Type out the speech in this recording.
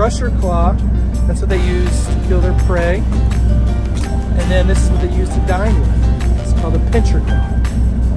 crusher claw. That's what they use to kill their prey. And then this is what they use to dine with. It's called a pincher claw.